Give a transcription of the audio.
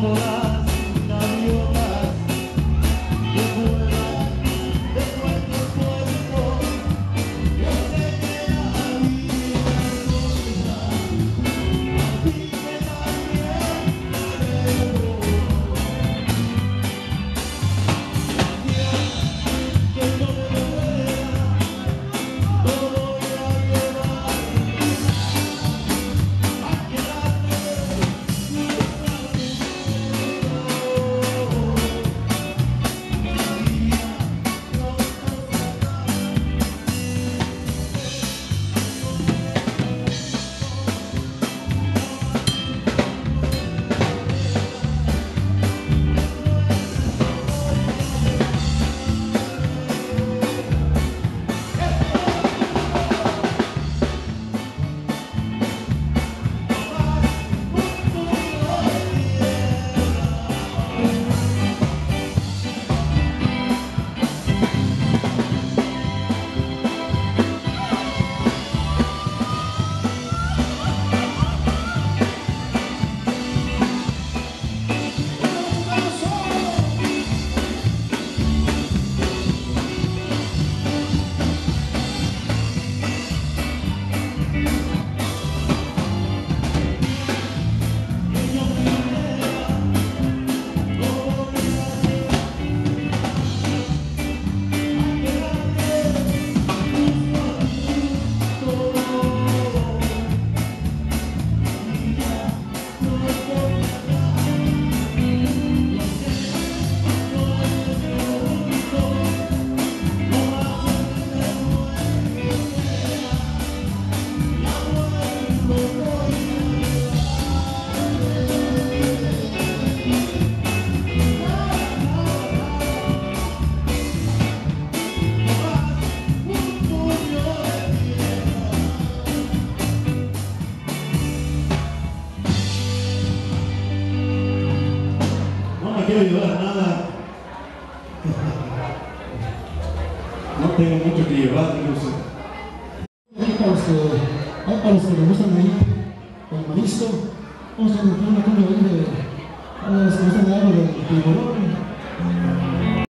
como la me quiero llevar nada. No tengo mucho que llevar, incluso. Ahí para los que, ahí para los que le gustan ahí, el marisco, vamos a meter una cumbia ahí de, a los que gustan de algo del tiburón,